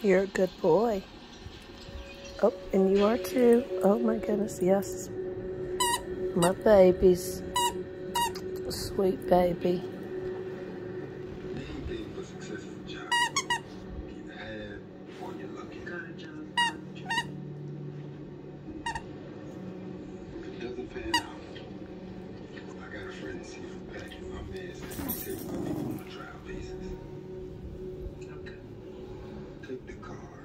You're a good boy. Oh, and you are too. Oh my goodness, yes. My babies. Sweet baby. doesn't pan out, I got a friend see you back in my Take the car.